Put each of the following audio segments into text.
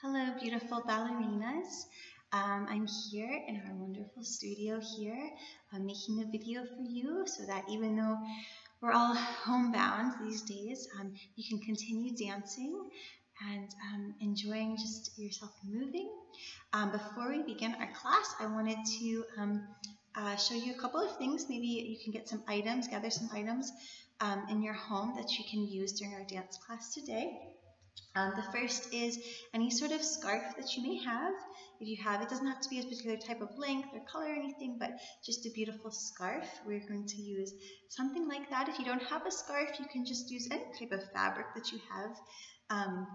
Hello, beautiful ballerinas. Um, I'm here in our wonderful studio here, uh, making a video for you so that even though we're all homebound these days, um, you can continue dancing and um, enjoying just yourself moving. Um, before we begin our class, I wanted to um, uh, show you a couple of things. Maybe you can get some items, gather some items um, in your home that you can use during our dance class today. Um, the first is any sort of scarf that you may have. If you have, it doesn't have to be a particular type of length or color or anything, but just a beautiful scarf. We're going to use something like that. If you don't have a scarf, you can just use any type of fabric that you have. Um,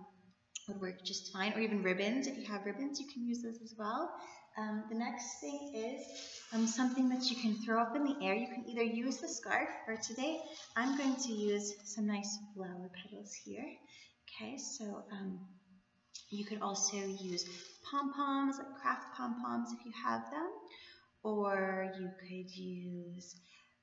would work just fine, or even ribbons. If you have ribbons, you can use those as well. Um, the next thing is um, something that you can throw up in the air. You can either use the scarf, or today I'm going to use some nice flower petals here. Okay, so um, you could also use pom-poms, like craft pom-poms if you have them, or you could use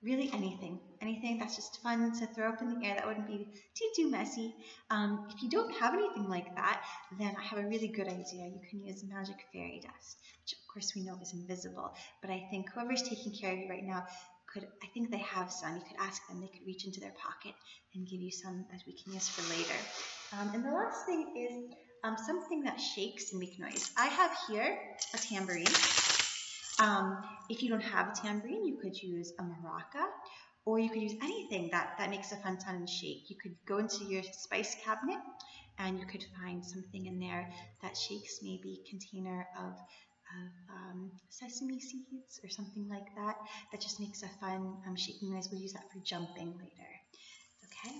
really anything, anything that's just fun to throw up in the air that wouldn't be too, too messy. Um, if you don't have anything like that, then I have a really good idea. You can use magic fairy dust, which of course we know is invisible, but I think whoever's taking care of you right now could, I think they have some. You could ask them, they could reach into their pocket and give you some that we can use for later. Um, and the last thing is um, something that shakes and make noise. I have here a tambourine. Um, if you don't have a tambourine, you could use a maraca, or you could use anything that, that makes a fun sound and shake. You could go into your spice cabinet and you could find something in there that shakes, maybe a container of, of um, sesame seeds or something like that, that just makes a fun um, shaking noise. We'll use that for jumping later. Okay?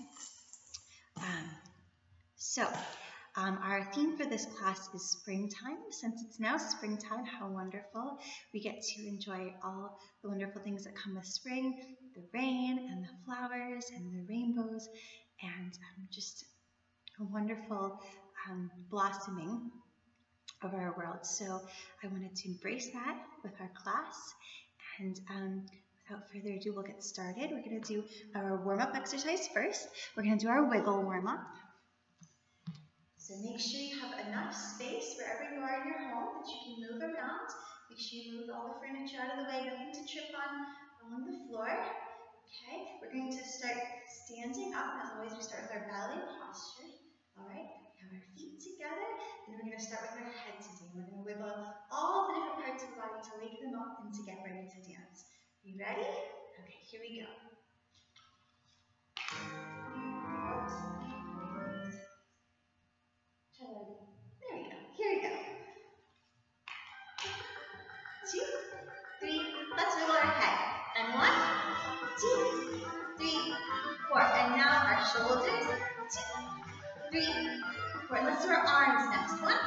So, um, our theme for this class is springtime. Since it's now springtime, how wonderful. We get to enjoy all the wonderful things that come with spring, the rain and the flowers and the rainbows and um, just a wonderful um, blossoming of our world. So I wanted to embrace that with our class and um, without further ado, we'll get started. We're going to do our warm-up exercise first. We're going to do our wiggle warm-up. So make sure you have enough space wherever you are in your home that you can move around. Make sure you move all the furniture out of the way, nothing to trip on on the floor. Okay, we're going to start standing up. As always, we start with our ballet posture. All right, we have our feet together, and we're going to start with our head today. We're going to wiggle all the different parts of the body to wake them up and to get ready to dance. You ready? Okay, here we go. Our arms next. One,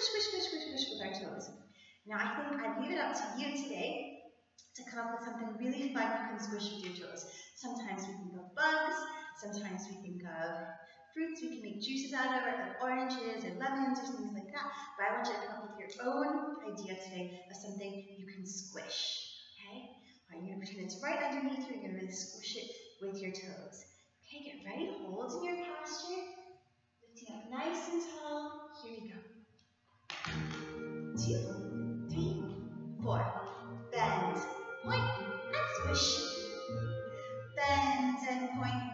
squish, squish, squish, squish with our toes. Now I think I'd leave it up to you today to come up with something really fun you can squish with your toes. Sometimes we think of bugs, sometimes we think of fruits we can make juices out of, like oranges or lemons or things like that. But I want you to come up with your own idea today of something you can squish. Okay? Right, you're going to pretend it's right underneath you. You're going to really squish it with your toes. Okay, get ready. Hold in your posture. Lifting up nice and tall. Here we go. Two, three, four. Bend, point, and squish. Bend and point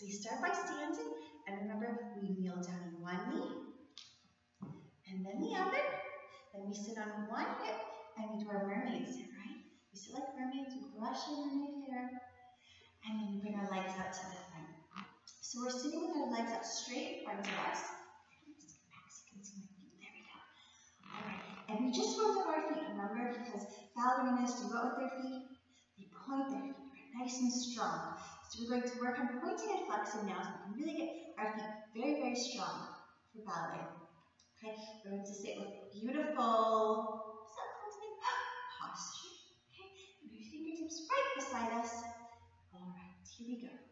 So we start by standing, and remember, we kneel down on one knee, and then the other. Then we sit on one hip, and we do our mermaid sit, right? We sit like mermaids, we brush our mermaid hair, and then we bring our legs out to the front. So we're sitting with our legs out straight in front of us. All right, and we just roll up our feet, remember, because ballerinas do what with their feet? They point their feet, right? Nice and strong. We're going to work on pointing and flexing now so we can really get our feet very, very strong for ballet. Okay, we're going to sit with beautiful posture. Okay, and your fingertips right beside us. All right, here we go.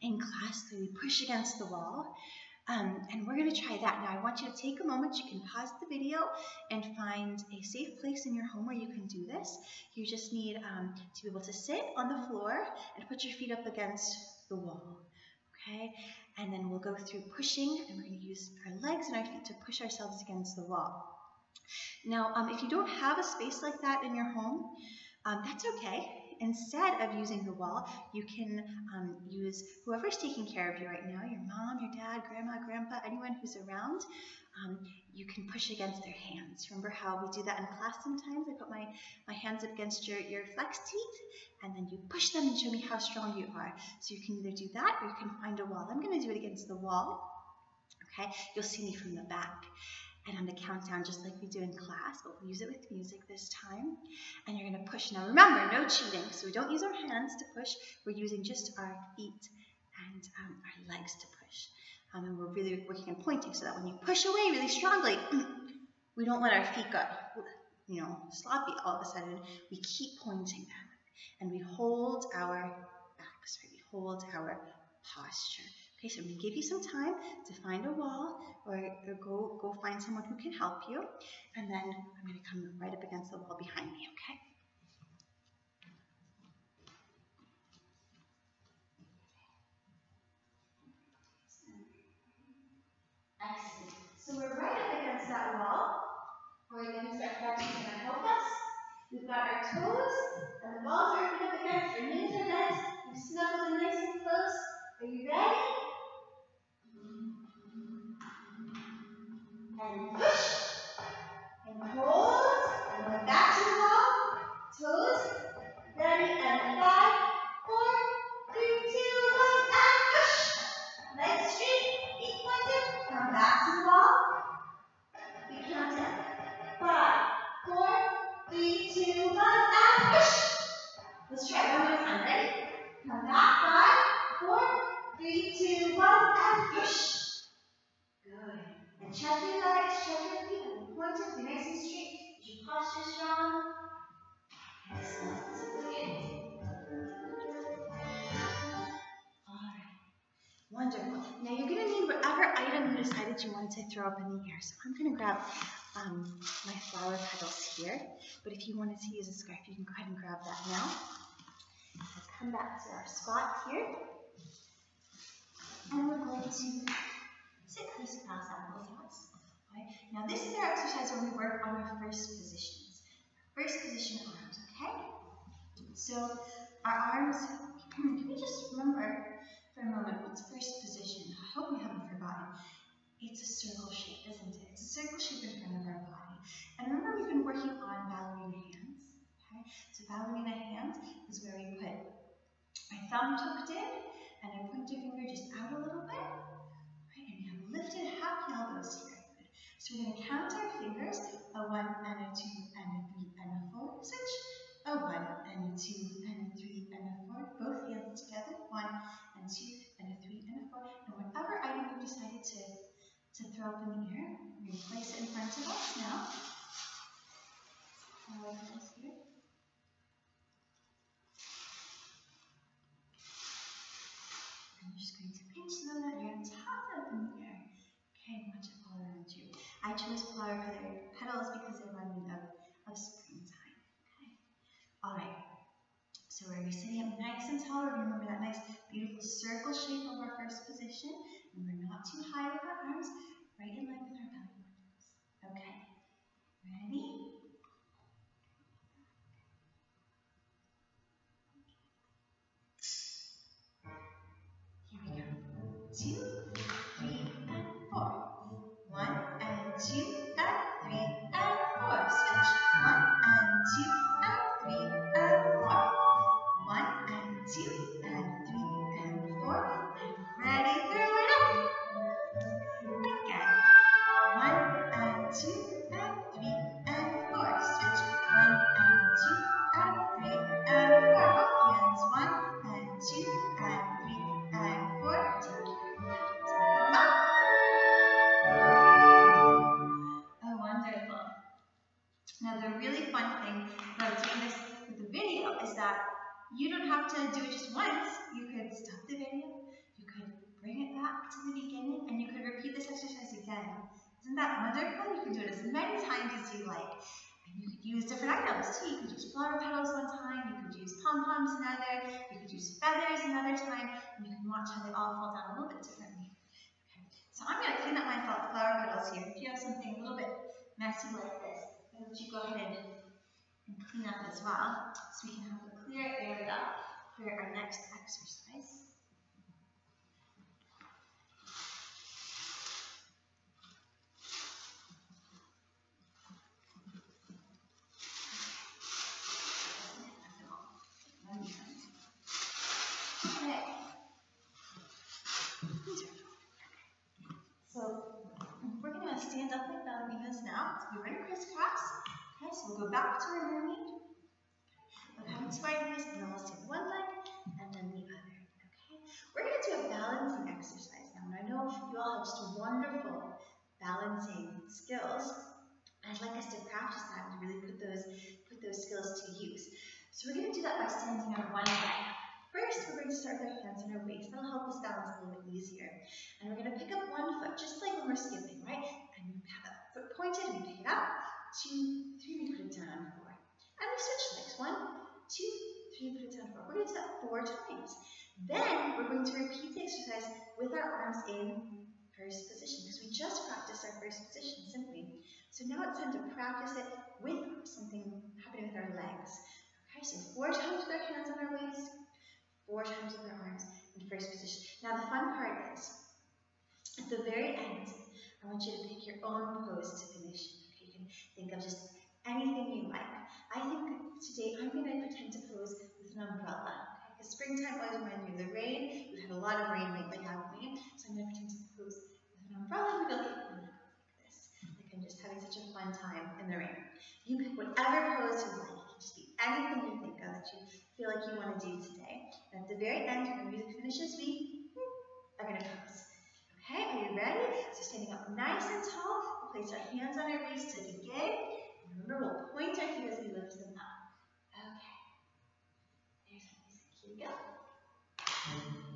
In class we push against the wall. Um, and we're going to try that. Now I want you to take a moment. You can pause the video and find a safe place in your home where you can do this. You just need um, to be able to sit on the floor and put your feet up against the wall. Okay? And then we'll go through pushing and we're going to use our legs and our feet to push ourselves against the wall. Now, um, if you don't have a space like that in your home, um, that's okay. Instead of using the wall, you can um, use whoever's taking care of you right now your mom, your dad, grandma, grandpa, anyone who's around. Um, you can push against their hands. Remember how we do that in class sometimes? I put my, my hands up against your, your flex teeth and then you push them and show me how strong you are. So you can either do that or you can find a wall. I'm going to do it against the wall. Okay, you'll see me from the back. And on the countdown, just like we do in class, but we'll use it with music this time. And you're going to push. Now remember, no cheating. So we don't use our hands to push. We're using just our feet and um, our legs to push. Um, and we're really working on pointing so that when you push away really strongly, we don't let our feet go, you know, sloppy all of a sudden. We keep pointing them. And we hold our backs, right? We hold our posture. Okay, so I'm going to give you some time to find a wall or, or go, go find someone who can help you. And then I'm going to come right up against the wall behind me, okay? Excellent. So we're right up against that wall. We're going to start practicing to help us. We've got our toes and the balls are up against our knees and legs. We've snuggled in nice and close. Are you ready? And push. And hold. And go back to the wall. Toes. Ready. And five, four, three, two, one, and push. Legs straight. Feet pointed. Come back to the wall. We count down. Five, four, three, two, one, and push. Let's try one more time. Ready? Come back. Five, four, three, two, one, and push. And point? Excellent. Alright. Wonderful. Now you're going to need whatever item you decided you wanted to throw up in the air. So I'm going to grab um, my flower petals here. But if you wanted to use a scarf, you can go ahead and grab that now. Let's come back to our spot here. And we're going to Sit right? Now this is our exercise where we work on our first positions. First position arms, okay? So our arms, can we just remember for a moment what's first position? I hope we haven't forgotten. It's a circle shape, isn't it? It's a circle shape in front of our body. And remember we've been working on ballerina hands, okay? So ballerina hands is where we put my thumb tucked in and I point your finger just out a little bit lifted happy elbows here. So we're going to count our fingers, a one and a two and a three and a four. Switch. A one and a two and a three and a four. Both hands together. One and two and a three and a four. And whatever item you've decided to, to throw up in the air, we're going to place it in front of us now. here. I'm just going to pinch them that you're top up in the air. Okay, watch it fall around you. Flower petals because they remind me of, of springtime. Okay. Alright. So we're sitting up nice and tall. We're remember that nice beautiful circle shape of our first position. And we're not too high with our arms, right in line with our belly buttons. Okay. Ready? 10. Isn't that wonderful? You can do it as many times as you like. And you could use different items too. You could use flower petals one time, you could use pom-poms another, you could use feathers another time, and you can watch how they all fall down a little bit differently. Okay. So I'm going to clean up my flower petals here. If you have something a little bit messy like this, why don't you go ahead and, and clean up as well, so we can have a clear area for our next exercise. I'd like us to practice that and really put those put those skills to use. So we're going to do that by standing on one leg. First, we're going to start with our hands on our waist. That'll help us balance a little bit easier. And we're going to pick up one foot, just like when we're skipping, right? And we have that foot pointed, we pick it up. Two, three, we put it down, four. And we switch legs. One, two, three, put it down, four. We're going to do that four times. Then, we're going to repeat the exercise with our arms in first position, because we just practiced our first position, simply. So now it's time to practice it with something happening with our legs. Okay, so four times with our hands on our waist, four times with our arms in first position. Now the fun part is, at the very end, I want you to pick your own pose to finish. Okay, you can think of just anything you like. I think today I'm going to pretend to pose with an umbrella. Because springtime always reminds me of the rain. We've had a lot of rain lately, haven't we? So I'm going to pretend to pose umbrella. Maybe I'll get this. Like I'm just having such a fun time in the rain. You pick whatever pose you like. It can just be anything you think of that you feel like you want to do today. And at the very end, when the music finishes, we are hmm, going to pose. Okay, are you ready? So standing up nice and tall, we'll place our hands on our waist to begin. Remember, we'll point our feet as we lift them up. Okay. There's our music. Here we go.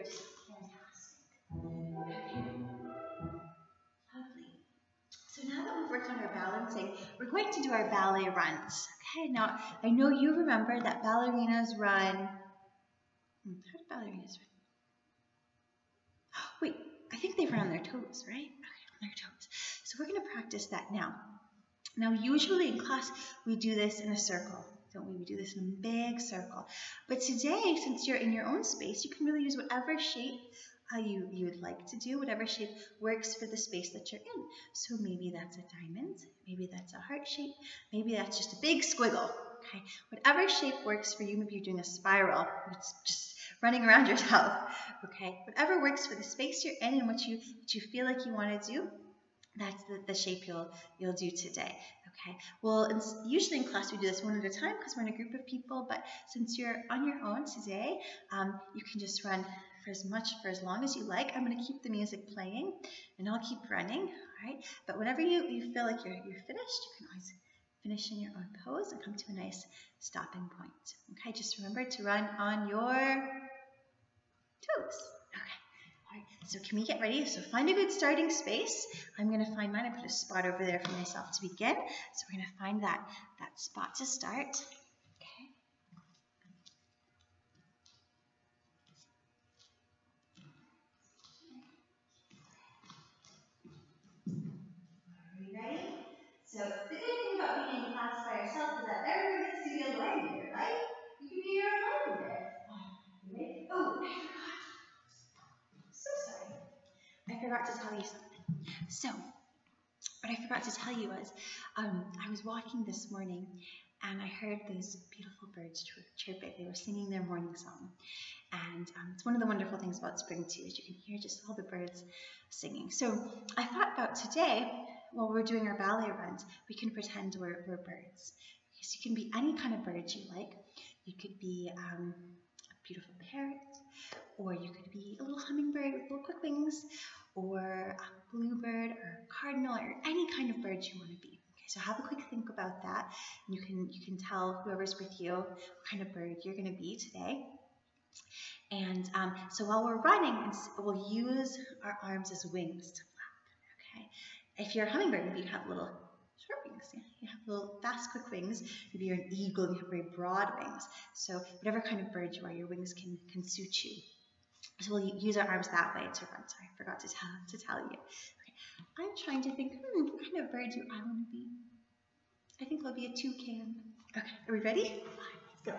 Were just fantastic. Lovely. So now that we've worked on our balancing, we're going to do our ballet runs. Okay, now I know you remember that ballerinas run. Hmm, how do ballerinas run? Wait, I think they run on their toes, right? Okay, on their toes. So we're going to practice that now. Now, usually in class, we do this in a circle, don't we? We do this in a big circle. But today, since you're in your own space, you can really use whatever shape uh, you, you would like to do, whatever shape works for the space that you're in. So maybe that's a diamond, maybe that's a heart shape, maybe that's just a big squiggle, okay? Whatever shape works for you, maybe you're doing a spiral, it's just running around yourself, okay? Whatever works for the space you're in and what you, what you feel like you want to do, that's the, the shape you'll you'll do today. Okay. Well, usually in class we do this one at a time because we're in a group of people. But since you're on your own today, um, you can just run for as much for as long as you like. I'm going to keep the music playing, and I'll keep running. All right. But whenever you you feel like you're you're finished, you can always finish in your own pose and come to a nice stopping point. Okay. Just remember to run on your toes. So can we get ready? So find a good starting space. I'm going to find mine. I put a spot over there for myself to begin. So we're going to find that, that spot to start. Okay. Are we ready? So the good thing about being in class by yourself is that everyone gets to be a learner, right? You can be your own learner. Oh, I forgot to tell you something. So, what I forgot to tell you was, um, I was walking this morning and I heard those beautiful birds chirping. They were singing their morning song. And um, it's one of the wonderful things about spring too, is you can hear just all the birds singing. So I thought about today, while we're doing our ballet runs, we can pretend we're, we're birds. Because you can be any kind of bird you like. You could be um, a beautiful parrot, or you could be a little hummingbird with little quick wings, or a bluebird or a cardinal or any kind of bird you want to be. Okay, so have a quick think about that. You can you can tell whoever's with you what kind of bird you're going to be today. And um, so while we're running, we'll use our arms as wings to flap. Okay. If you're a hummingbird, maybe you have little short wings. Yeah? You have little fast, quick wings. Maybe you're an eagle you have very broad wings. So whatever kind of bird you are, your wings can, can suit you. So we'll use our arms that way to run. Sorry, I forgot to tell, to tell you. Okay. I'm trying to think, hmm, what kind of bird do I want to be? I think I'll be a toucan. Okay, are we ready? Let's go.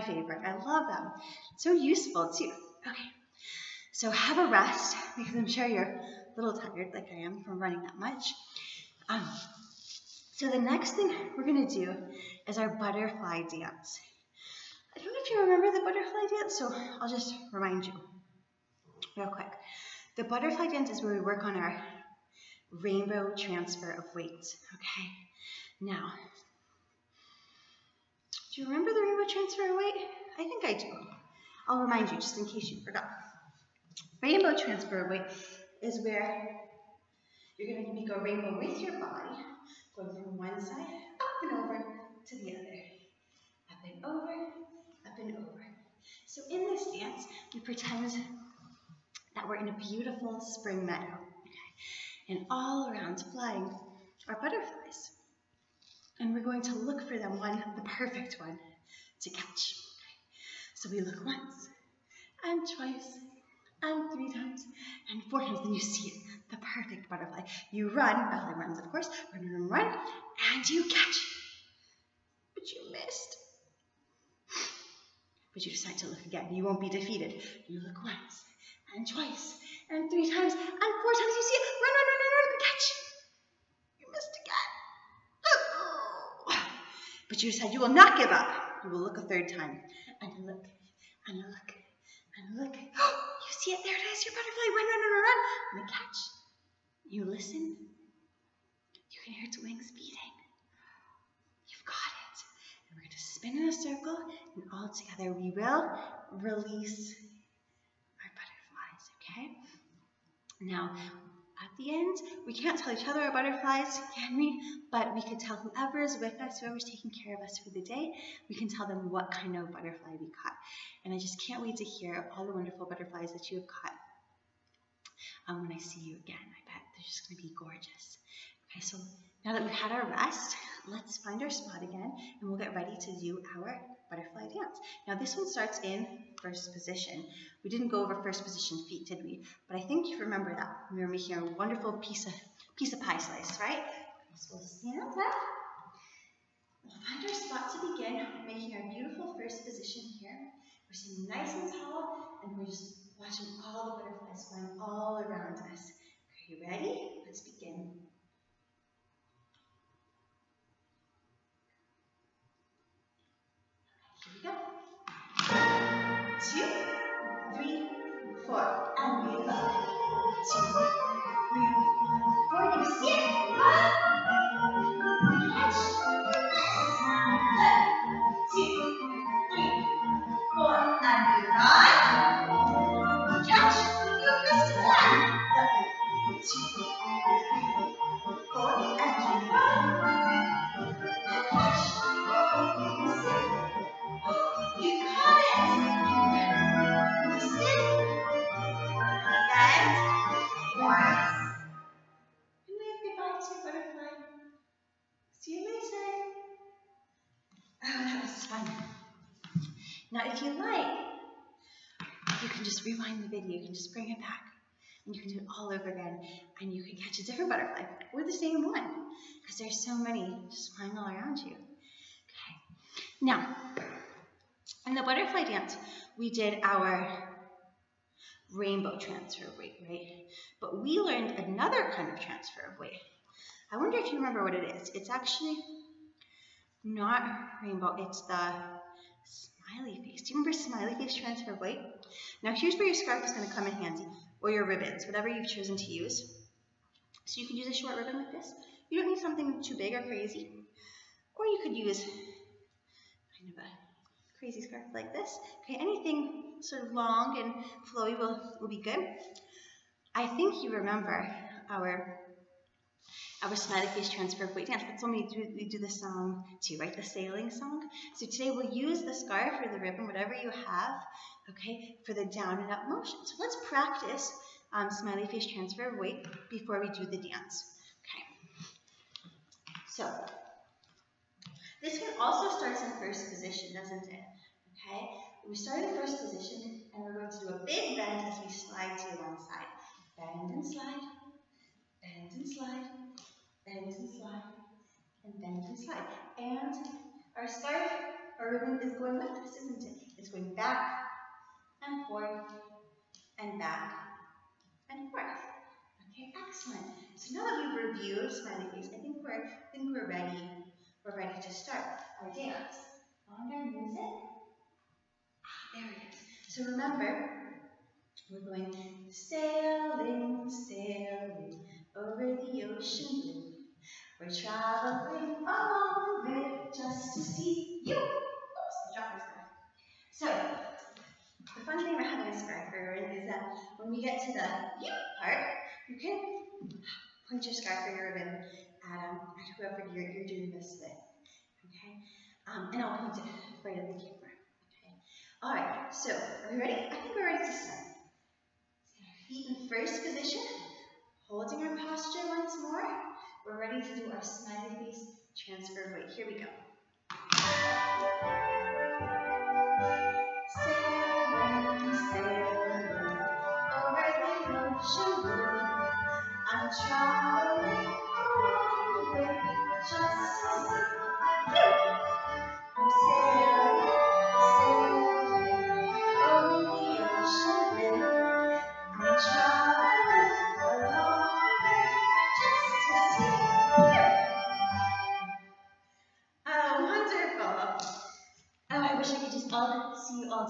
Favorite. I love them. So useful too. Okay. So have a rest because I'm sure you're a little tired like I am from running that much. Um, so the next thing we're going to do is our butterfly dance. I don't know if you remember the butterfly dance, so I'll just remind you real quick. The butterfly dance is where we work on our rainbow transfer of weight. Okay. Now, do you remember the rainbow transfer weight? I think I do. I'll remind you just in case you forgot. Rainbow transfer weight is where you're going to make a rainbow with your body, going from one side up and over to the other. Up and over, up and over. So in this dance, we pretend that we're in a beautiful spring meadow. Okay? And all around, flying are butterflies. And we're going to look for them, one, the perfect one to catch. So we look once, and twice, and three times, and four times. Then you see it, the perfect butterfly. You run, Bella runs, of course, run, run, run, and you catch. But you missed. But you decide to look again. You won't be defeated. You look once, and twice, and three times, and four times. You see it. Run, run, run, run, run, and catch. You missed again. But you decide you will not give up. You will look a third time, and you look, and you look, and look. Oh, you see it. There it is. Your butterfly. Run, run, run, run. And the catch. You listen. You can hear its wings beating. You've got it. And we're going to spin in a circle, and all together we will release our butterflies, okay? Now, the end, we can't tell each other our butterflies, can we? But we could tell whoever is with us, whoever's taking care of us for the day, we can tell them what kind of butterfly we caught. And I just can't wait to hear all the wonderful butterflies that you have caught um, when I see you again. I bet they're just going to be gorgeous. Okay, so now that we've had our rest, let's find our spot again and we'll get ready to do our butterfly dance. Now this one starts in first position. We didn't go over first position feet, did we? But I think you remember that. We were making a wonderful piece of piece of pie slice, right? So we'll stand up. We'll find our spot to begin, We're making our beautiful first position here. We're sitting nice and tall, and we're just watching all the butterflies flying all around us. Are you ready? Let's begin. We over again. And you can catch a different butterfly or the same one. Because there's so many just flying all around you. Okay. Now, in the butterfly dance, we did our rainbow transfer of weight, right? But we learned another kind of transfer of weight. I wonder if you remember what it is. It's actually not rainbow, it's the smiley face. Do you remember smiley face transfer weight? Now here's where your scarf is going to come in handy, or your ribbons, whatever you've chosen to use. So you can use a short ribbon like this. You don't need something too big or crazy. Or you could use kind of a crazy scarf like this. Okay, anything sort of long and flowy will, will be good. I think you remember our our smiley face transfer weight dance. That's when we do, we do the song too, right? The sailing song. So today we'll use the scarf or the ribbon, whatever you have, okay, for the down and up motion. So let's practice um, smiley face transfer weight before we do the dance. Okay. So this one also starts in first position, doesn't it? Okay, we start in first position and we're going to do a big bend as we slide to one side. Bend and slide, bend and slide, bend and slide, and bend and slide. And our scarf, our ribbon is going with us, isn't it? It's going back and forth and back and forth. Okay, excellent. So now that we've reviewed smiley face, I think we're I think we're ready. We're ready to start our dance. On our music. Ah, there it is. So remember, we're going sailing, sailing over the ocean blue. We're traveling along it just to see you. Oops, dropped my scarf. So, the fun thing about having a scarf is that when we get to the you part, you can point your scarf ribbon at, um, at whoever you're, you're doing this with. Okay? Um, and I'll point it right at the camera. Okay? All right, so are we ready? I think we're ready to start. Feet in first position, holding our posture once more. We're ready to do our smiley face transfer right. Here we go. Traveling away just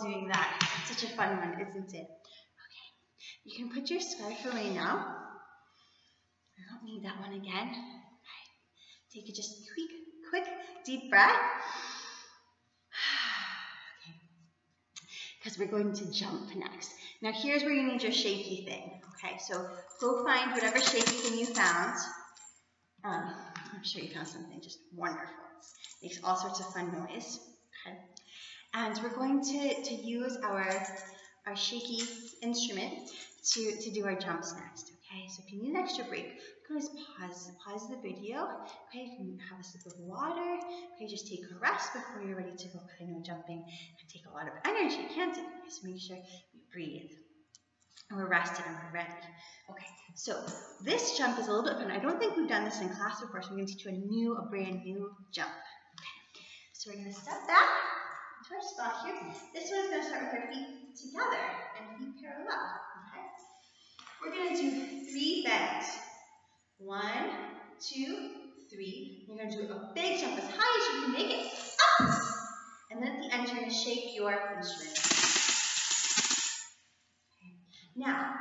doing that. Such a fun one, isn't it? Okay, you can put your scarf away now. I don't need that one again. Right. Take a just quick, quick, deep breath. Okay. Because we're going to jump next. Now here's where you need your shaky thing. Okay, so go find whatever shaky thing you found. Um, I'm sure you found something just wonderful. Makes all sorts of fun noise. And we're going to, to use our, our shaky instrument to, to do our jumps next. Okay, so if you need an extra break, you just pause, pause the video. Okay, you can have a sip of water. Okay, just take a rest before you're ready to go. I know jumping can take a lot of energy, can't it? So make sure you breathe. And we're rested and we're ready. Okay, so this jump is a little bit fun. I don't think we've done this in class before, so I'm going to teach you a new, a brand new jump. Okay, so we're going to step back our spot here. This one's going to start with our feet together and feet parallel. Okay, we're going to do three bends. One, two, three. You're going to do a big jump as high as you can make it. Up! And then at the end, you're going to shake your instrument. Okay. Now,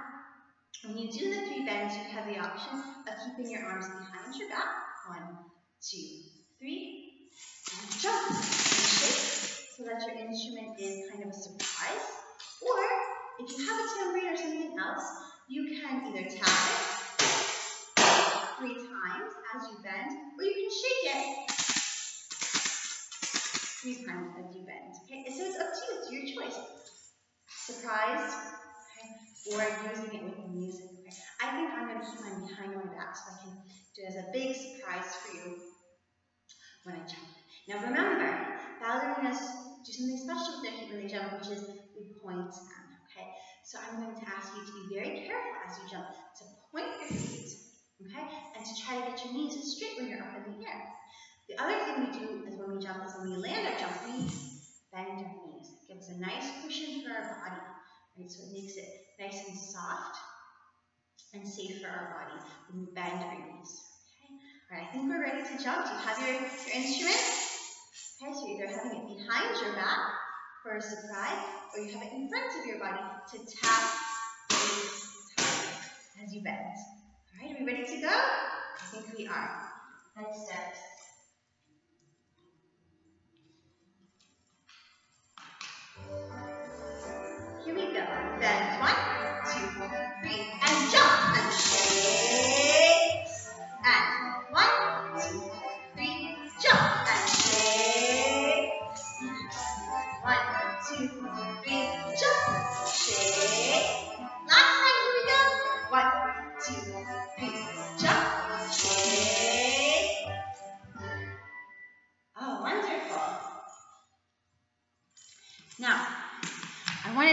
when you do the three bends, you have the option of keeping your arms behind your back. One, two, three, and jump and shake so that your instrument is kind of a surprise. Or if you have a tambourine or something else, you can either tap it three times as you bend, or you can shake it three times as you bend. Okay, so it's up to you, it's your choice. Surprise, okay, or using it with music. I think I'm going to keep mine behind my back so I can do it as a big surprise for you when I jump. Now remember, ballerinas do something special with their feet when they jump, which is we point them, okay? So I'm going to ask you to be very careful as you jump to point your feet, okay? And to try to get your knees straight when you're up in the air. The other thing we do is when we jump is when we land our jump, we bend our knees. It gives a nice cushion for our body. Right, so it makes it nice and soft and safe for our body when we bend our knees. Okay? All right, I think we're ready to jump. Do you have your, your instrument? Okay, so you're either having it behind your back for a surprise, or you have it in front of your body to tap as you bend. All right, are we ready to go? I think we are. Next steps.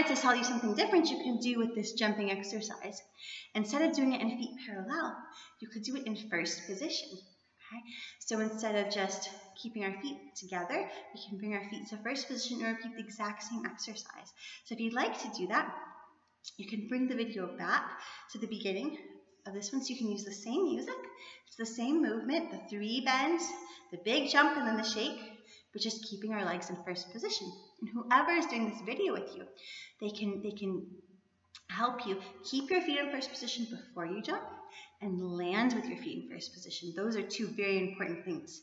Wanted to tell you something different you can do with this jumping exercise. Instead of doing it in feet parallel, you could do it in first position. Okay? So instead of just keeping our feet together, we can bring our feet to first position and repeat the exact same exercise. So if you'd like to do that, you can bring the video back to the beginning of this one so you can use the same music. It's the same movement, the three bends, the big jump, and then the shake but just keeping our legs in first position. And whoever is doing this video with you, they can, they can help you keep your feet in first position before you jump and land with your feet in first position. Those are two very important things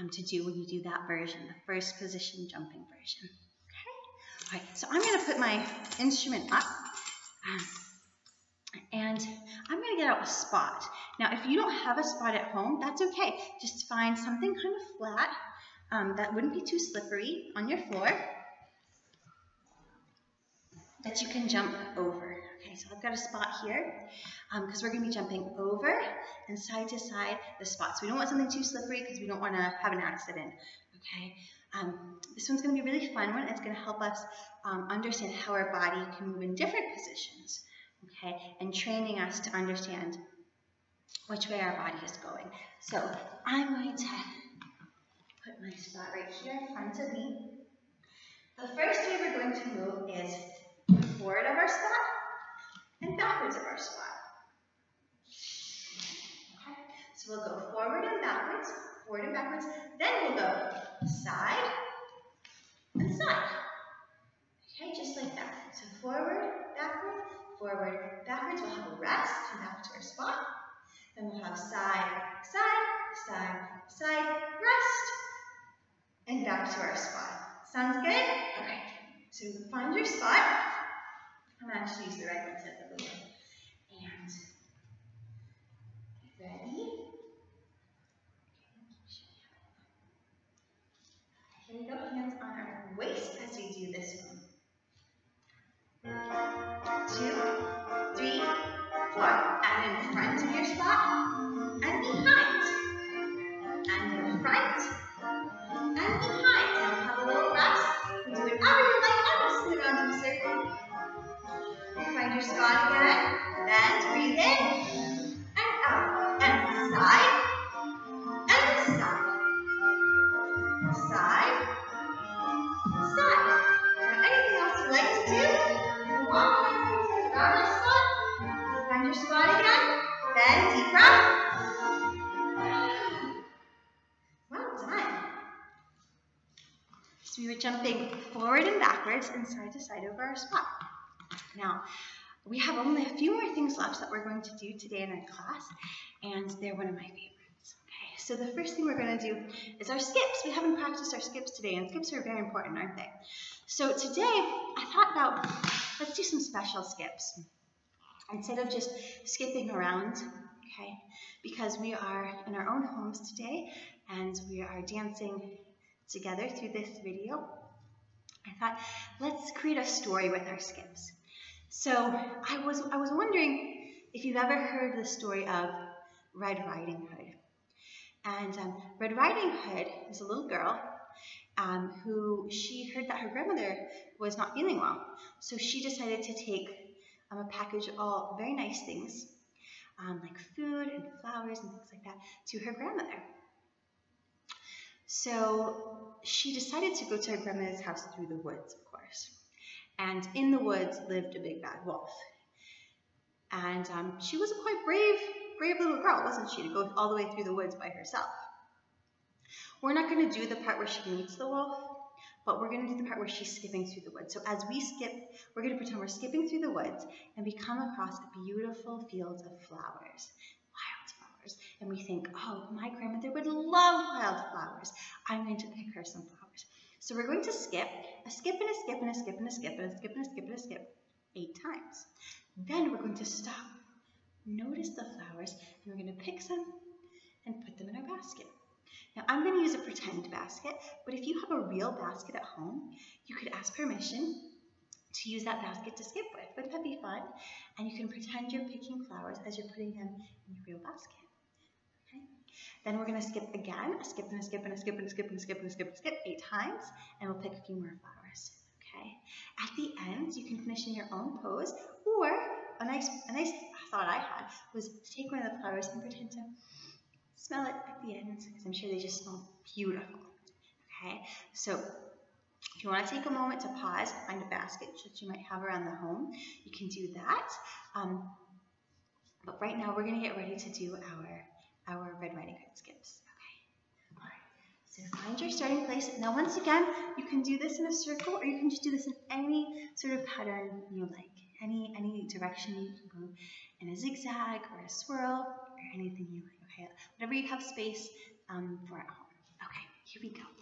um, to do when you do that version, the first position jumping version. Okay? All right, so I'm going to put my instrument up. Um, and I'm going to get out a spot. Now, if you don't have a spot at home, that's okay. Just find something kind of flat um, that wouldn't be too slippery on your floor that you can jump over. Okay, so I've got a spot here because um, we're going to be jumping over and side to side the spots. We don't want something too slippery because we don't want to have an accident. Okay, um, this one's going to be a really fun one. It's going to help us um, understand how our body can move in different positions. Okay, and training us to understand which way our body is going. So I'm going to put my spot right here in front of me. The first way we're going to move is forward of our spot and backwards of our spot. Okay, so we'll go forward and backwards, forward and backwards, then we'll go side and side. Okay, just like that. So forward, backward, forward, backwards. We'll have a rest, come back to our spot. Then we'll have side, side, side, side, rest, and back to our spot. Sounds good? Okay. So find your spot. I'm actually use the right one instead of the blue And ready. Here we go. Hands on our waist as we do this one. Two, three, four. And in front of your spot and behind. And in front and behind. Now have a little rest. You do whatever you like. Just sit around in a circle. Find your spot again. Then breathe in and side to side over our spot. Now, we have only a few more things left that we're going to do today in our class, and they're one of my favorites. Okay, so the first thing we're going to do is our skips. We haven't practiced our skips today, and skips are very important, aren't they? So today, I thought about, let's do some special skips. Instead of just skipping around, okay, because we are in our own homes today, and we are dancing together through this video, I thought, let's create a story with our skips. So I was, I was wondering if you've ever heard the story of Red Riding Hood. And um, Red Riding Hood is a little girl um, who she heard that her grandmother was not feeling well. So she decided to take um, a package of all very nice things, um, like food and flowers and things like that, to her grandmother. So she decided to go to her grandmother's house through the woods, of course. And in the woods lived a big bad wolf. And um, she was a quite brave, brave little girl, wasn't she, to go all the way through the woods by herself. We're not going to do the part where she meets the wolf, but we're going to do the part where she's skipping through the woods. So as we skip, we're going to pretend we're skipping through the woods, and we come across a beautiful field of flowers flowers. And we think, oh, my grandmother would love wildflowers. I'm going to pick her some flowers. So we're going to skip, a skip and a skip and a skip and a skip and a skip and a skip and a skip eight times. Then we're going to stop, notice the flowers, and we're going to pick some and put them in our basket. Now I'm going to use a pretend basket, but if you have a real basket at home, you could ask permission to use that basket to skip with. Wouldn't that be fun? And you can pretend you're picking flowers as you're putting them in your real basket. Then we're going to skip again, a skip and a skip and a skip and a skip and a skip and a skip and a skip eight times, and we'll pick a few more flowers. Okay. At the end, you can finish in your own pose, or a nice, a nice thought I had was to take one of the flowers and pretend to smell it at the end, because I'm sure they just smell beautiful. Okay. So if you want to take a moment to pause, find a basket that you might have around the home, you can do that. Um, but right now, we're going to get ready to do our our Red Riding Hood skips. Okay. All right. So find your starting place. Now, once again, you can do this in a circle, or you can just do this in any sort of pattern you like. Any any direction you can go in a zigzag or a swirl or anything you like. Okay. Whatever you have space um, for at home. Okay. Here we go.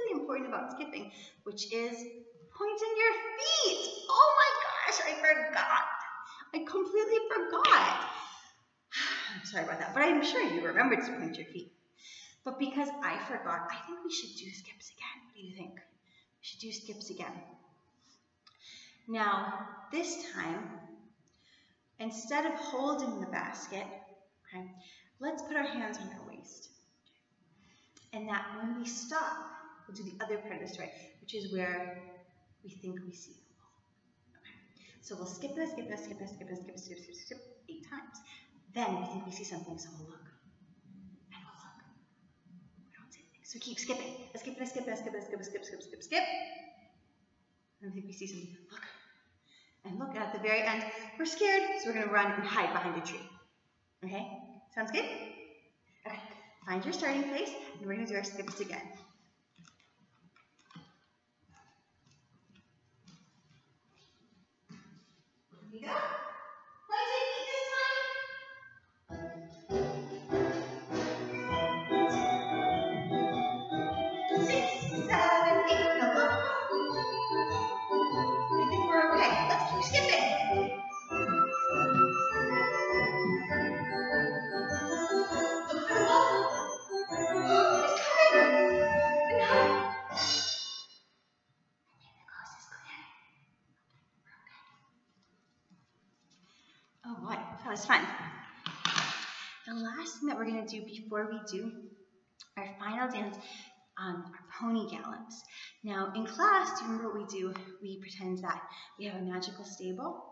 And which is pointing your feet. Oh my gosh, I forgot. I completely forgot. I'm sorry about that, but I'm sure you remembered to point your feet. But because I forgot, I think we should do skips again. What do you think? We should do skips again. Now, this time, instead of holding the basket, okay, let's put our hands on our waist. And that when we stop, We'll do the other part of the story, which is where we think we see them. wall. Okay. So we'll skip this, skip this, skip this, skip this, skip this, skip this, skip, this, skip, skip eight times. Then we think we see something, so we'll look. And we'll look. We don't see anything. So we keep skipping. I skip this, skip this, skip this, skip this, skip, skip, skip, skip. And I think we see something. Look. And look, at the very end, we're scared, so we're going to run and hide behind a tree. Okay? Sounds good? Okay. Find your starting place, and we're going to do our skips again. Amiga. Before we do our final dance um, are pony gallops. Now, in class, do you remember what we do? We pretend that we have a magical stable.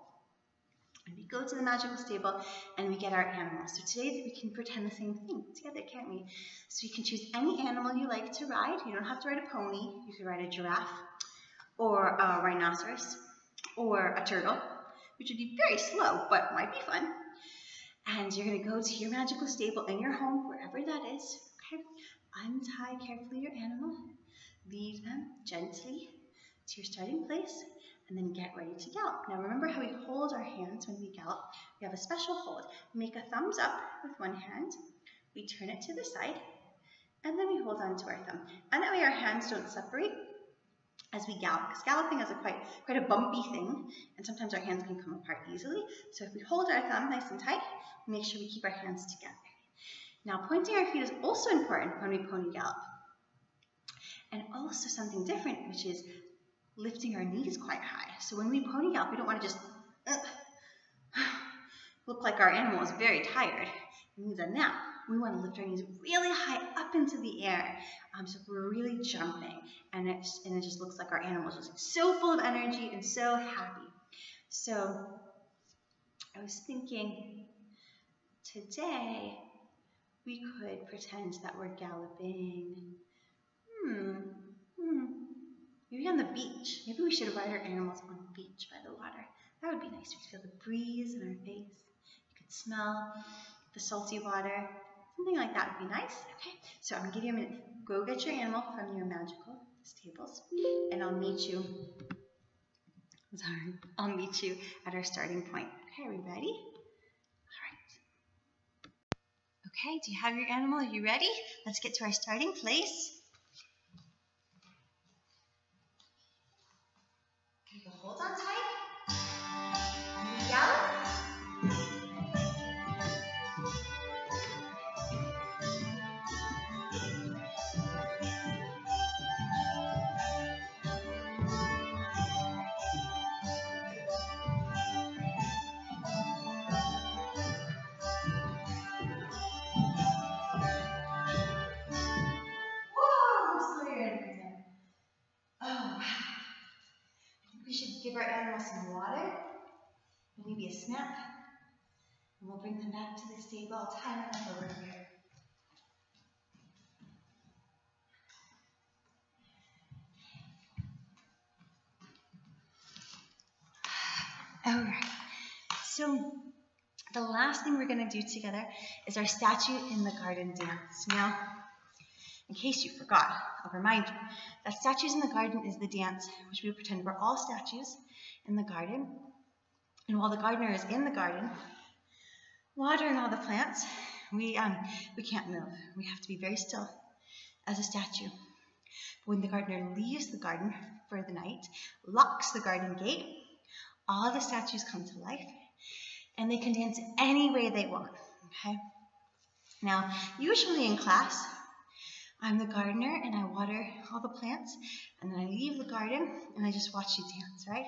And we go to the magical stable and we get our animal. So today we can pretend the same thing together, can't we? So you can choose any animal you like to ride. You don't have to ride a pony. You could ride a giraffe or a rhinoceros or a turtle, which would be very slow, but might be fun. And you're going to go to your magical stable in your home, wherever that is. Okay? Untie carefully your animal. Lead them gently to your starting place and then get ready to gallop. Now remember how we hold our hands when we gallop? We have a special hold. Make a thumbs up with one hand, we turn it to the side, and then we hold on to our thumb. And that way our hands don't separate as we gallop, because galloping is a quite, quite a bumpy thing, and sometimes our hands can come apart easily. So if we hold our thumb nice and tight, make sure we keep our hands together. Now pointing our feet is also important when we pony gallop. And also something different, which is lifting our knees quite high. So when we pony gallop, we don't want to just uh, look like our animal is very tired. And a now, we want to lift our knees really high up into the air. Um, so we're really jumping. And it, and it just looks like our animal is just so full of energy and so happy. So I was thinking today we could pretend that we're galloping. Hmm, hmm. Maybe on the beach. Maybe we should ride our animals on the beach by the water. That would be nice. We'd feel the breeze in our face. You could smell the salty water. Something like that would be nice. Okay, so I'm gonna give you a minute. Go get your animal from your magical stables, and I'll meet you. Sorry, I'll meet you at our starting point. Okay, are ready? All right. Okay, do you have your animal? Are you ready? Let's get to our starting place. Animals some water, maybe a snack, and we'll bring them back to the stable. I'll tie them up over here. All right, so the last thing we're going to do together is our statue in the garden dance. Now, in case you forgot, I'll remind you that statues in the garden is the dance, which we pretend we're all statues in the garden. And while the gardener is in the garden, watering all the plants, we, um, we can't move. We have to be very still as a statue. But when the gardener leaves the garden, for the night, locks the garden gate. All the statues come to life, and they can dance any way they want. Okay. Now, usually in class, I'm the gardener and I water all the plants, and then I leave the garden and I just watch you dance, right?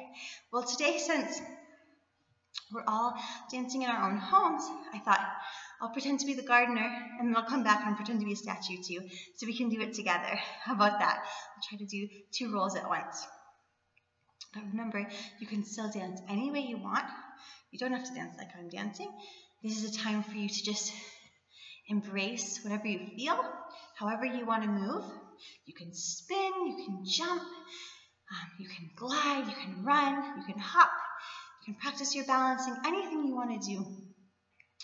Well, today, since we're all dancing in our own homes, I thought I'll pretend to be the gardener and then I'll come back and pretend to be a statue too, so we can do it together. How about that? I'll try to do two roles at once. But remember, you can still dance any way you want. You don't have to dance like I'm dancing. This is a time for you to just embrace whatever you feel, however you want to move. You can spin, you can jump, um, you can glide, you can run, you can hop, you can practice your balancing, anything you want to do.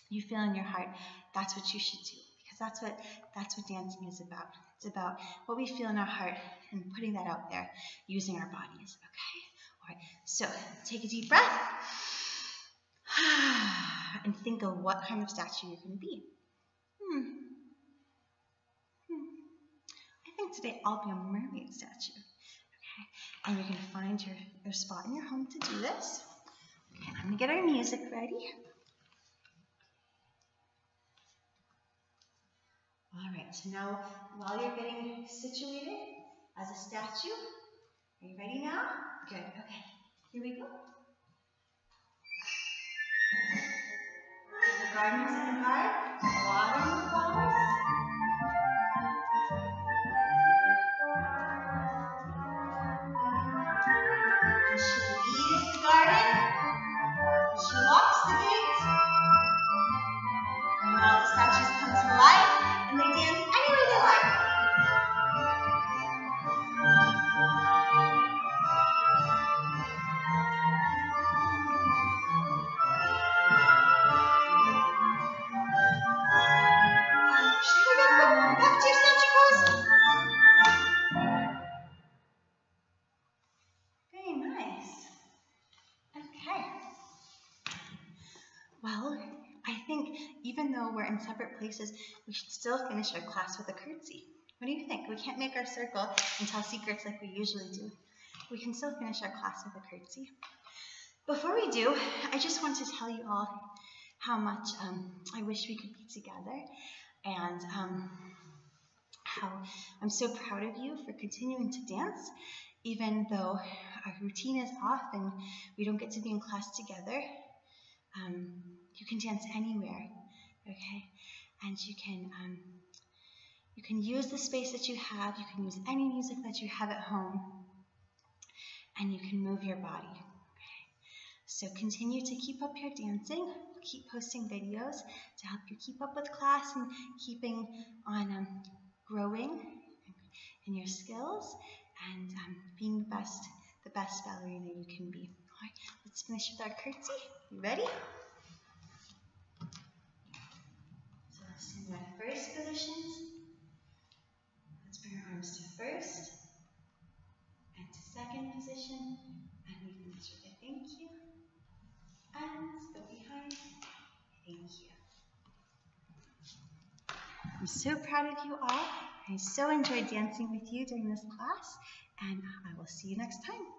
You feel in your heart, that's what you should do because that's what that's what dancing is about. It's about what we feel in our heart and putting that out there using our bodies. Okay? All right. So take a deep breath and think of what kind of statue you can be. Hmm. hmm. I think today I'll be a mermaid statue. Okay. And you're going to find your, your spot in your home to do this. Okay, I'm going to get our music ready. All right, so now while you're getting situated as a statue, are you ready now? Good, okay. Here we go. The gardeners in the garden, the flowers. We should still finish our class with a curtsy. What do you think? We can't make our circle and tell secrets like we usually do. We can still finish our class with a curtsy. Before we do, I just want to tell you all how much um, I wish we could be together and um, how I'm so proud of you for continuing to dance, even though our routine is off and we don't get to be in class together. Um, you can dance anywhere, okay? And you can um, you can use the space that you have. You can use any music that you have at home, and you can move your body. So continue to keep up your dancing. Keep posting videos to help you keep up with class and keeping on um, growing in your skills and um, being the best the best ballerina you can be. All right, let's finish with our curtsy. You ready? That first positions. Let's bring our arms to first and to second position. And we finish with a thank you. And go behind. Thank you. I'm so proud of you all. I so enjoyed dancing with you during this class, and uh, I will see you next time.